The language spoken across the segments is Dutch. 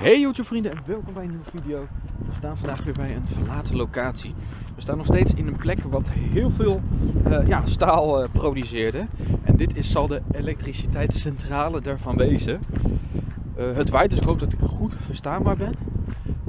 Hey YouTube vrienden en welkom bij een nieuwe video. We staan vandaag weer bij een verlaten locatie. We staan nog steeds in een plek wat heel veel eh, ja, staal eh, produceerde. En dit is, zal de elektriciteitscentrale daarvan wezen. Eh, het waait, dus ik hoop dat ik goed verstaanbaar ben.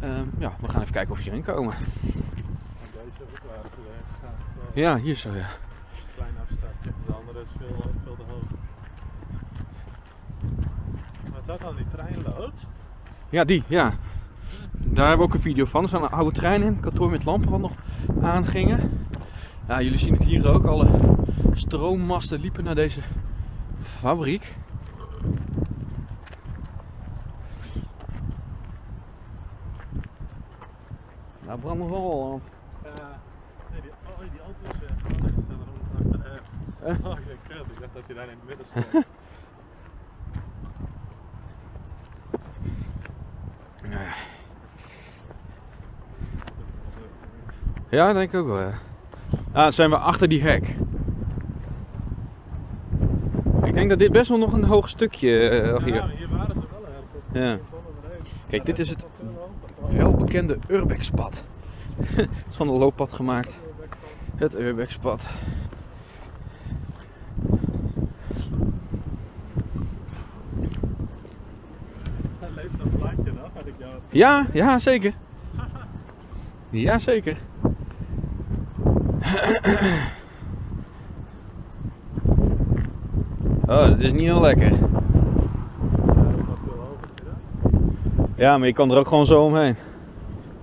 Ehm, ja, we gaan even kijken of we hierin komen. Ja, hier zo ja. Klein afstapje. De andere is veel, veel te hoog. Maar dat dan die treinloods? Ja, die, ja. Daar hebben we ook een video van. Er staan een oude trein in, kantoor met lampen wat nog aangingen. Ja, jullie zien het hier ook. Alle stroommasten liepen naar deze fabriek. Nou, brand nog wel al. Ja. Nee, die, oh, die auto's die staan er achter Eh? Oh, ik dacht dat hij daar in het midden stond. Ja. Ja, denk ik ook wel. Ja. Ah, zijn we achter die hek. Ik denk dat dit best wel nog een hoog stukje lag Ja, hier. waren ze wel ergens. Ja. Kijk, dit is het welbekende Urbexpad. Het is van een looppad gemaakt. Het Urbexpad. Ja, ja, zeker. Ja, zeker. Oh, dit is niet heel lekker. Ja, maar je kan er ook gewoon zo omheen.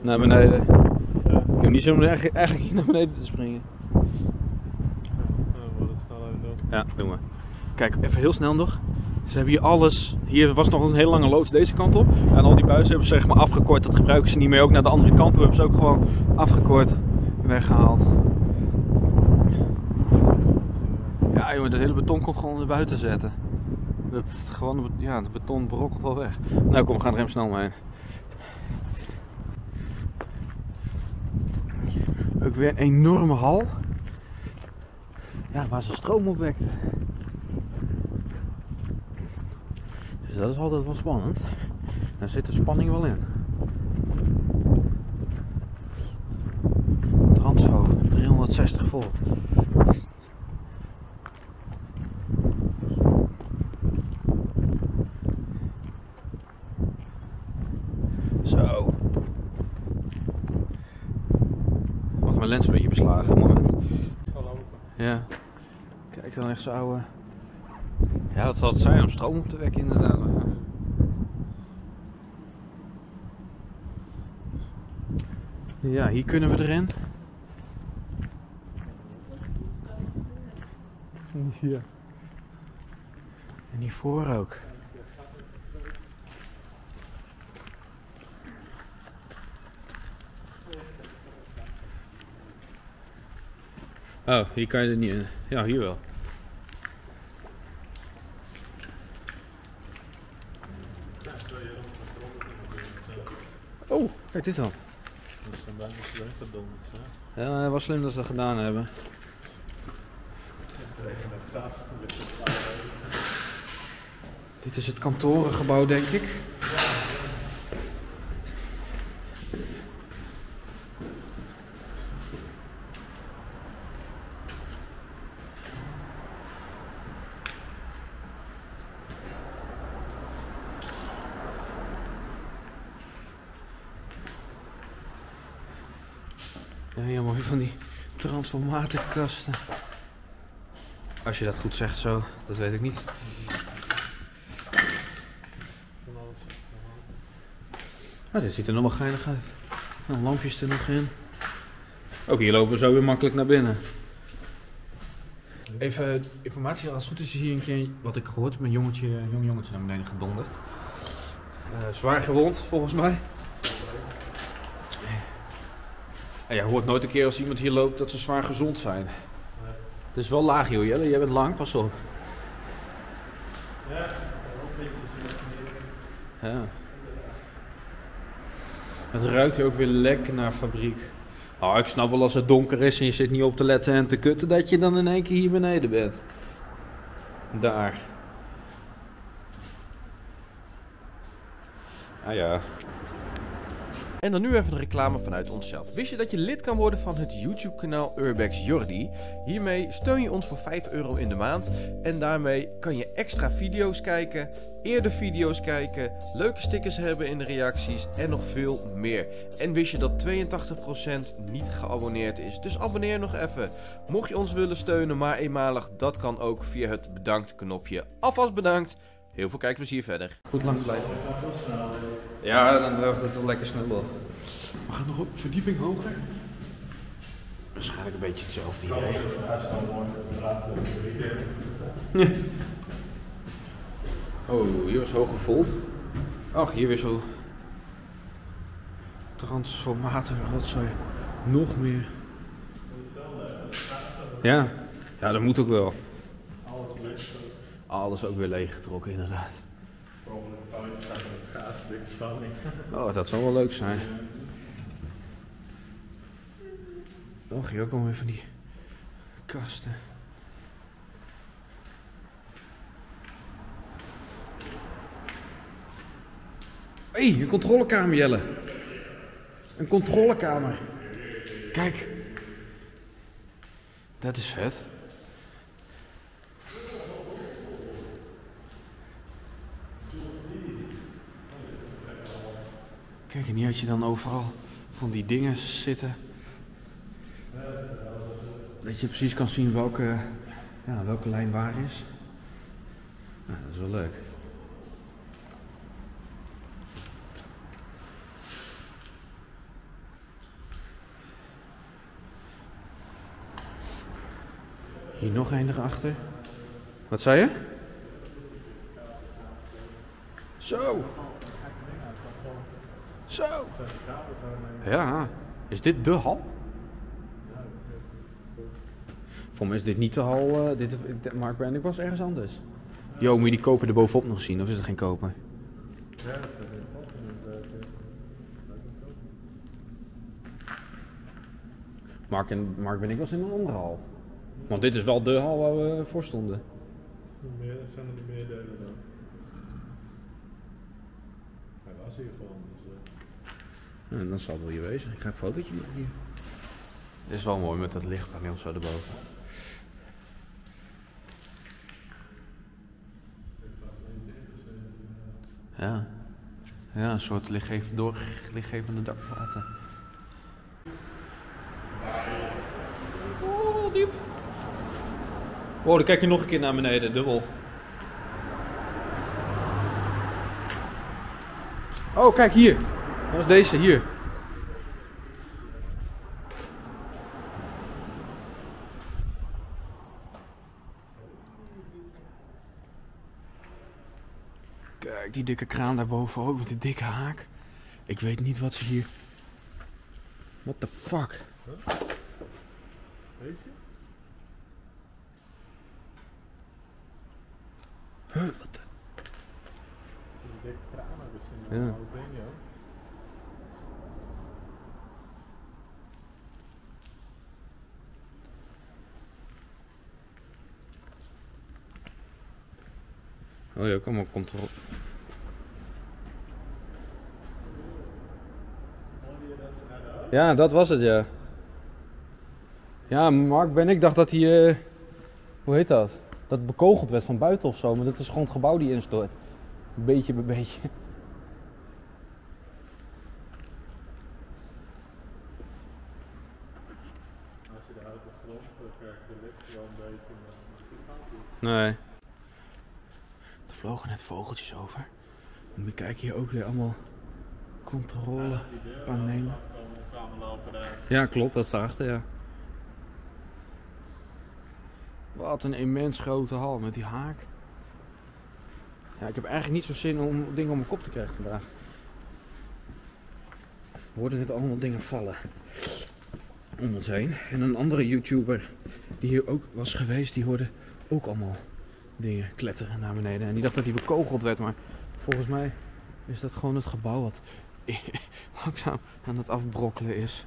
Naar beneden. Ik heb niet zo om eigenlijk eigenlijk naar beneden te springen. Ja, doen we. Kijk, even heel snel nog. Ze hebben hier alles. Hier was nog een hele lange loods deze kant op. En al die buizen hebben ze zeg maar afgekort. Dat gebruiken ze niet meer. Ook naar de andere kant toe hebben ze ook gewoon afgekort. Weggehaald. Ja jongen, dat hele beton komt gewoon naar buiten zetten. Dat, gewoon, ja, het beton brokkelt wel weg. Nou kom, we gaan er even snel mee. Ook weer een enorme hal. Ja, waar ze stroom opwekt. Dus dat is altijd wel spannend. Daar zit de spanning wel in. Transfo, 360 volt. Zo. Mag mijn lens een beetje beslagen, moment. Ik zal open. Ja. Kijk dan echt zo oude. Ja, dat zal het zijn om stroom op te wekken inderdaad. Ja, hier kunnen we erin. Ja. En hiervoor ook. Oh, hier kan je er niet in. Ja, hier wel. Oh, kijk dit dan. Dat? Ja, was slim dat ze dat gedaan hebben. Dit is het kantorengebouw, denk ik. Ja, ja, mooi van die transformatorkasten. Als je dat goed zegt zo, dat weet ik niet. Ah, dit ziet er nog wel geinig uit. En lampjes er nog in. Ook hier lopen we zo weer makkelijk naar binnen. Even informatie, als het goed is hier een keer, wat ik gehoord heb, een jongetje, een jong jongetje naar beneden gedonderd. Eh, zwaar gewond, volgens mij. En je hoort nooit een keer als iemand hier loopt dat ze zwaar gezond zijn. Het is wel laag joh, Jelle. Jij bent lang, pas op. Ja. Het ruikt hier ook weer lekker naar fabriek. Oh, ik snap wel als het donker is en je zit niet op te letten en te kutten, dat je dan in één keer hier beneden bent. Daar. Ah ja. En dan nu even een reclame vanuit onszelf. Wist je dat je lid kan worden van het YouTube kanaal Urbex Jordi? Hiermee steun je ons voor 5 euro in de maand. En daarmee kan je extra video's kijken, eerder video's kijken, leuke stickers hebben in de reacties en nog veel meer. En wist je dat 82% niet geabonneerd is? Dus abonneer nog even. Mocht je ons willen steunen, maar eenmalig, dat kan ook via het bedankt knopje. Alvast bedankt. Heel veel kijkplezier verder. Goed lang blijven. Ja, dan loopt het wel lekker snel op. We gaan nog een verdieping hoger. Waarschijnlijk een beetje hetzelfde idee. Oh, hier was hooggevoeld. Ach, hier weer zo transformator rotzooi. Nog meer. Ja, ja, dat moet ook wel. Alles ook weer leeggetrokken inderdaad. Oh, dat zou wel leuk zijn. Och, hier ook alweer van die kasten. Hé, hey, een controlekamer, Jelle. Een controlekamer. Kijk. Dat is vet. Kijk, en hier had je dan overal van die dingen zitten. Dat je precies kan zien welke, ja, welke lijn waar is. Nou, dat is wel leuk. Hier nog een erachter. Wat zei je? Zo. Zo. Ja. Is dit de hal? Voor mij is dit niet de hal. eh, dit, Mark Branding was ergens anders. Jo, moet je die koper er bovenop nog zien? Of is het geen koper? Ja. Mark, en, Mark Branding was in een andere hal. Want dit is wel de hal waar we voor stonden. Meer, zijn er meer delen dan? Hij was hier gewoon, eh, Ja, dan zal het wel hier wezen. Ik ga een fotootje maken hier. Dit is wel mooi met dat lichtpaneel zo erboven. Ja. Ja, een soort lichtgev door, lichtgevende dakplaten. Oh, diep. Wow, dan kijk je nog een keer naar beneden, dubbel. Oh, kijk hier. Dat is deze, hier. Kijk, die dikke kraan daarboven ook met die dikke haak. Ik weet niet wat ze hier... What the fuck? Weet je? Huh, wat de... Die dikke kraan een ja, controle. Je dat ze naar de huis? Ja, dat was het, ja. Ja, Mark Ben ik dacht dat hij... eh, hoe heet dat? Dat bekogeld werd van buiten of zo. Maar dat is gewoon het gebouw die instort. Beetje bij beetje. Als je de de grond dan krijg je lift wel een beetje. Nee. Vlogen net vogeltjes over. En we kijken hier ook weer allemaal controle. Die deur Panelen. wel komen samenlopen daar. Ja, klopt, dat staat achter, ja. Wat een immens grote hal met die haak. Ja, ik heb eigenlijk niet zo zin om dingen op mijn kop te krijgen vandaag. We hoorden net allemaal dingen vallen. Om ons heen. En een andere YouTuber die hier ook was geweest, die hoorde ook allemaal dingen kletteren naar beneden. En die dacht dat hij bekogeld werd, maar volgens mij is dat gewoon het gebouw wat langzaam aan het afbrokkelen is.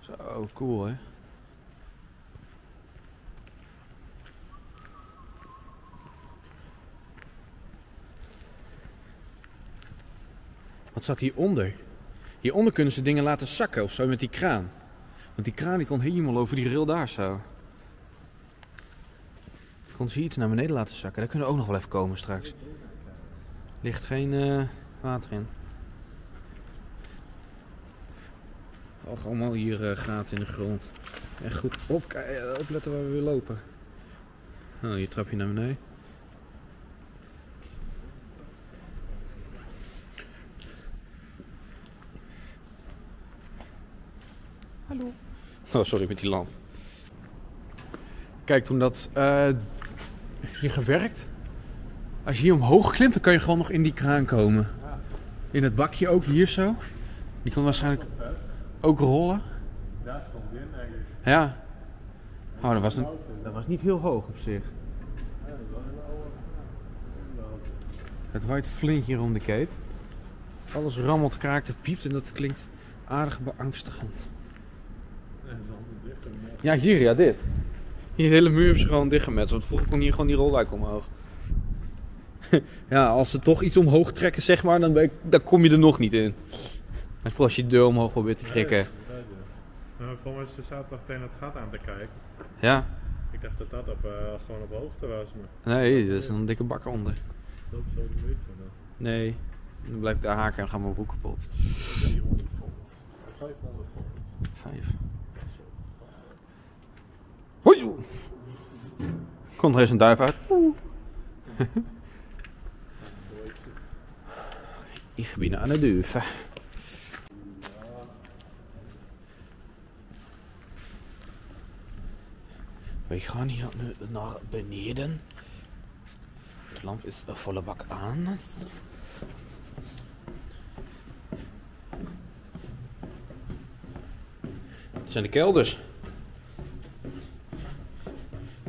Zo cool, hè? Wat zat hieronder? Hieronder kunnen ze dingen laten zakken of zo met die kraan. Want die kraan die kon helemaal over die rail daar zo. Kon ze hier iets naar beneden laten zakken. Daar kunnen we ook nog wel even komen straks. Ligt geen eh, water in. Och, allemaal hier eh, gaten in de grond. Echt goed op, eh, opletten waar we weer lopen. Oh, hier trap je naar beneden. Hallo. Oh, sorry met die lamp. Kijk, toen dat eh, hier gewerkt. Als je hier omhoog klimt, dan kan je gewoon nog in die kraan komen. In het bakje ook hier zo. Die kan waarschijnlijk ook rollen. Daar stond in eigenlijk. Ja. Oh, dat was, een, dat was niet heel hoog op zich. Ja, dat was een oude. Het waait flink hier om de keet. Alles rammelt, kraakt en piept en dat klinkt aardig beangstigend. Nee, dat is altijd dicht. en, eh, Ja, hier, ja, dit. Hier de hele muur hebben ze gewoon dichtgemetseld. Want vroeger kon hier gewoon die rolluik omhoog. ja, als ze toch iets omhoog trekken, zeg maar, dan, ben ik- dan kom je er nog niet in. Maar vooral als je de deur omhoog probeert te krikken. Ja, ja. Nou, voor mij zaterdag tegen het gat aan te kijken. Ja, Ik dacht dat dat op, eh, gewoon op hoogte was, maar nee, er is een dikke bak onder. dat is zo de moeite. dan. Nee, dan blijf ik daar haken en gaan mijn broek kapot. 300 volt. 500 volt. Vijf. Hoi! Komt er eens een duif uit. Ik ben aan de duiven. We gaan hier nu naar beneden. De lamp is volle bak aan. Het zijn de kelders.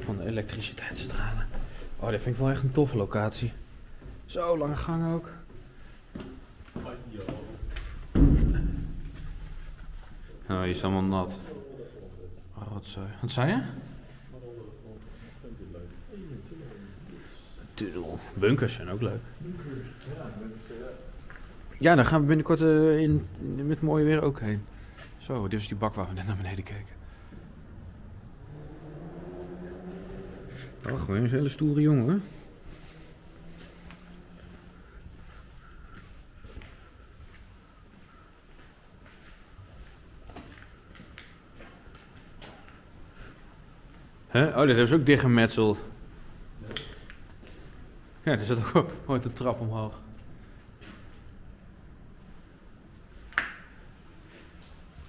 Van de elektriciteitscentrale. Oh, dit vind ik wel echt een toffe locatie. Zo, lange gang ook. Oh, die is allemaal nat. Oh, wat zei, wat zei je? Tunnel. Bunkers zijn ook leuk. Ja, daar gaan we binnenkort eh, in, met mooi weer ook heen. Zo, dit is die bak waar we net naar beneden keken. Oh, gewoon een hele stoere jongen. Hè? Oh, dit hebben ze ook dichtgemetseld. Ja, er zit ook ooit een trap omhoog.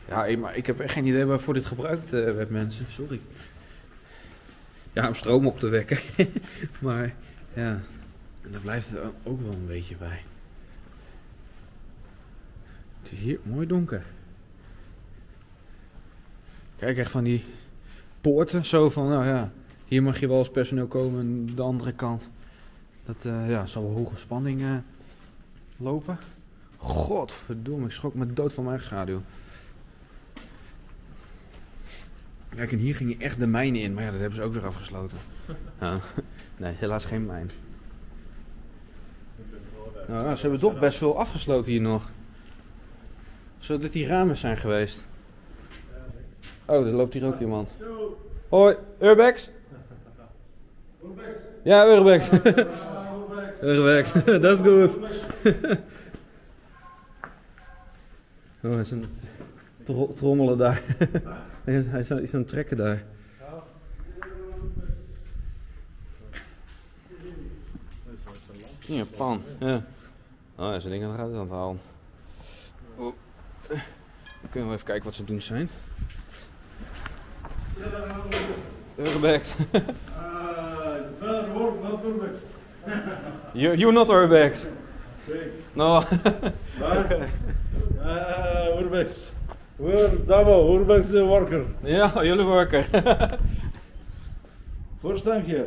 Ja, maar ik heb echt geen idee waarvoor dit gebruikt eh, werd, mensen. Sorry. Ja, om stroom op te wekken. maar ja, en daar blijft het ook wel een beetje bij. Het is hier mooi donker. Kijk echt van die poorten, zo van, nou ja, hier mag je wel als personeel komen en de andere kant. Dat eh, ja, zal wel hoge spanning eh, lopen. Godverdomme, ik schrok me dood van mijn schaduw. Kijk, en hier ging je echt de mijnen in, maar ja, dat hebben ze ook weer afgesloten. Ja. Nee, helaas geen mijn. Nou, ja, ze hebben toch best veel afgesloten hier nog. Zodat die ramen zijn geweest. Oh, er loopt hier ook iemand. Hoi, Urbex? Ja, Urbex. Urbex, dat is goed. oh, hij is een tro- trommelen daar. Hij is, hij is aan- is aan het trekken daar. In Japan, ja. Oh, hij is een ding aan het aan het halen. Oh. Dan kunnen we even kijken wat ze doen zijn. Urbex. Verder worm, not Urbex. You, you're not Urbex. No. Uh, Urbex. We're double, Urbex the worker. ja, jullie werken. First time here.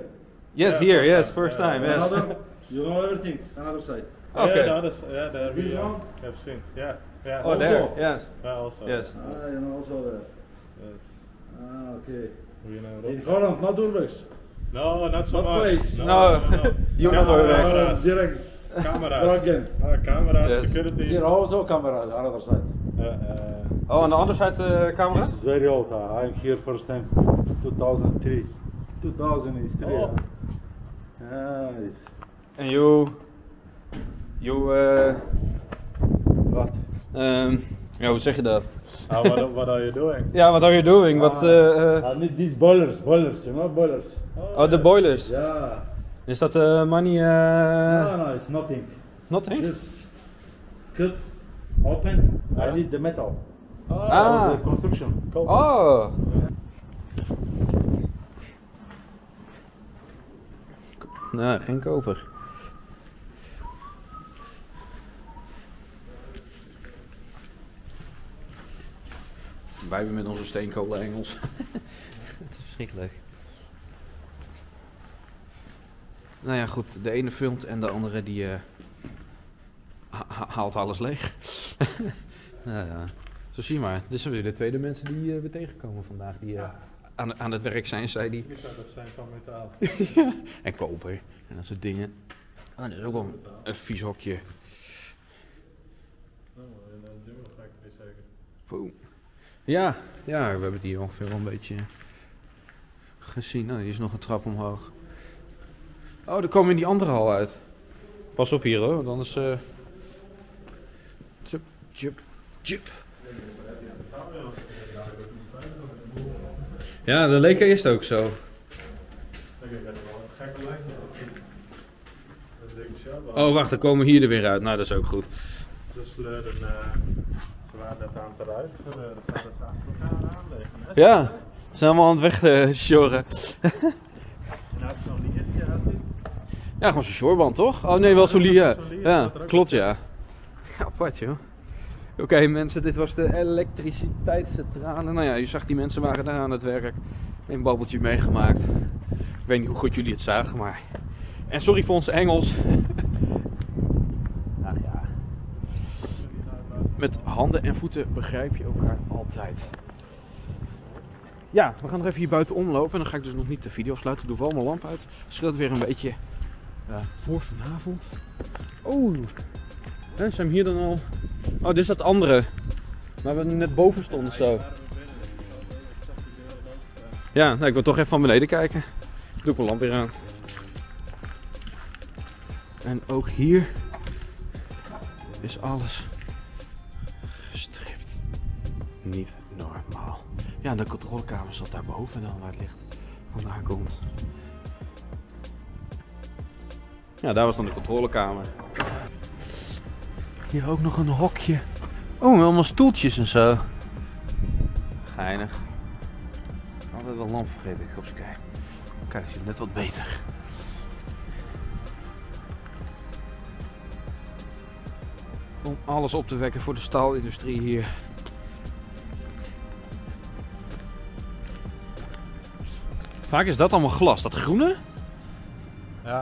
yes, Yeah, here, first yes, time. first Yeah. time, yes. Another, you know everything. Another side. Okay. Yeah, the others, yeah, there This we one? have seen. Yeah, yeah. Oh, there, Also. yes, Yeah, also. yes. Ah, you know also there. Yes. Ah, okay. We know In Holland, not Urbex. No, not so Not much. place. No, you're not No, Urbex. no, Uh, direct. Camera's. Again. Ah, camera's, Yes. security. Here also camera on the other side. Uh, uh, Oh, aan de andere zijde uh, camera? Is very old. Uh, I'm here first time 2003. 2003. Oh. Ah, it's En you... You... eh what? ehm, ja, hoe zeg je dat? ah, what, what are you doing? Ja, what are you doing? Wat... I need these boilers, boilers, you know, boilers. oh, de boilers. Yeah. Is dat eh money... eh no, no, it's nothing. nothing? Just cut, open. I need the metal. Ah. The construction. Oh! Nee, geen koper. Wij weer met onze steenkolen Engels. Het is verschrikkelijk. Nou ja, goed. De ene filmt en de andere die eh, ha- ha- haalt alles leeg. nou ja, zo zie je maar. Dit zijn weer de tweede mensen die eh, we tegenkomen vandaag. Die eh, aan, aan het werk zijn, zei die. Dat zijn van metaal. En koper en dat soort dingen. Oh, dat is ook wel een, een vies hokje. Nou, in de Jumbo Factory zeker. Poeh. Ja, ja, we hebben die ongeveer wel een beetje gezien. Nou, hier is nog een trap omhoog. Oh, daar komen die andere hal uit. Pas op hier hoor, want anders... eh Tjup, tjup, tjup. Ja, de leek eerst ook zo. Dat. Dat. Oh, wacht, dan komen we hier er weer uit. Nou, dat is ook goed. Ze sleuren, eh, ze waren net aan het eruit. Ze gaan het achter elkaar aanleggen. Ja, ze zijn allemaal aan het wegsjorren. En hij had zo'n liertje, had. Ja, gewoon zo'n shoreband, toch? Oh nee, wel zo'n lier. Ja, klopt ja. Ja, apart joh. Oké mensen, dit was de elektriciteitscentrale. Nou ja, je zag die mensen waren daar aan het werk. Een babbeltje meegemaakt. Ik weet niet hoe goed jullie het zagen, maar... En sorry voor ons Engels. Ach ja. Met handen en voeten begrijp je elkaar altijd. Ja, we gaan nog even hier buiten omlopen. En dan ga ik dus nog niet de video sluiten. Doe wel mijn lamp uit. Scheelt weer een beetje ja, voor vanavond. Oh, hè, zijn we hier dan al? Oh, dit is dat andere. Waar we net boven stonden zo. Ja, nou, ik wil toch even van beneden kijken. Doe ik mijn lamp weer aan. En ook hier is alles gestript. Niet normaal. Ja, de controlekamer zat daarboven dan waar het licht vandaan komt. Ja, daar was dan de controlekamer. Hier ook nog een hokje. Oh, met allemaal stoeltjes en zo. Geinig. Altijd een lamp vergeten ik op z'n kijk. Kijk, ziet net wat beter. Om alles op te wekken voor de staalindustrie hier. Vaak is dat allemaal glas. Dat groene? Ja,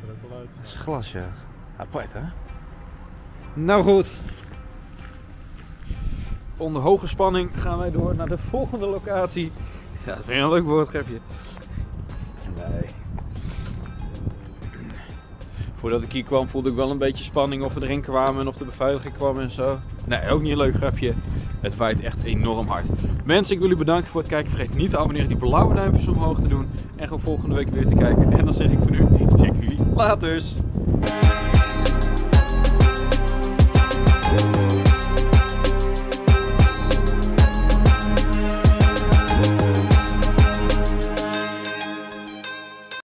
dat er ook wel uit. Dat is glas, ja. Apart, hè? Nou goed. Onder hoge spanning gaan wij door naar de volgende locatie. Ja, dat is weer een leuk woordgrapje. Nee. Voordat ik hier kwam voelde ik wel een beetje spanning of we erin kwamen en of de beveiliging kwam en zo. Nee, ook niet een leuk grapje. Het waait echt enorm hard. Mensen, ik wil jullie bedanken voor het kijken. Vergeet niet te abonneren, die blauwe duimpjes omhoog te doen. En gewoon volgende week weer te kijken. En dan zeg ik voor nu, check jullie laters.